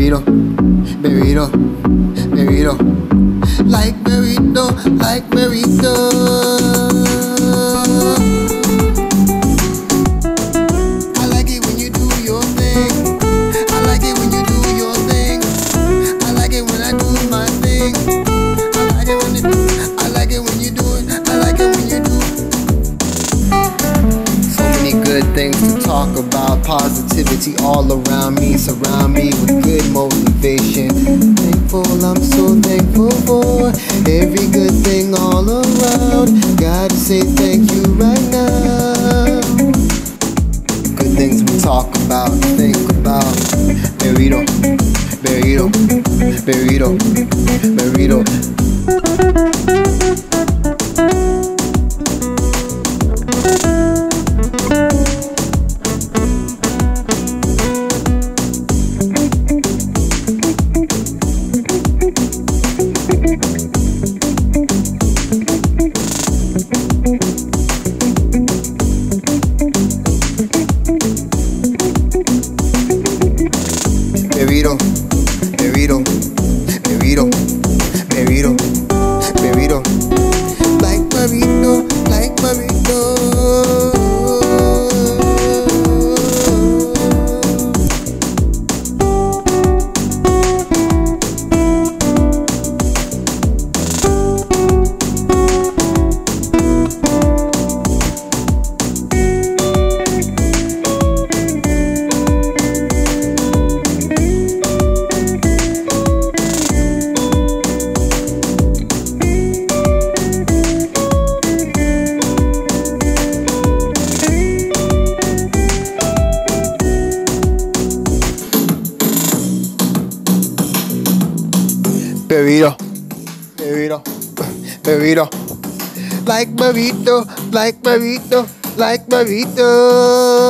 burrito, burrito, burrito, like burrito, like burrito. Talk about. Positivity all around me. Surround me with good motivation. Thankful, I'm so thankful for every good thing all around. Gotta say thank you right now. Good things we talk about, think about. Burrito, burrito, burrito, burrito. Burrito, burrito, burrito. Like burrito, like burrito, like burrito.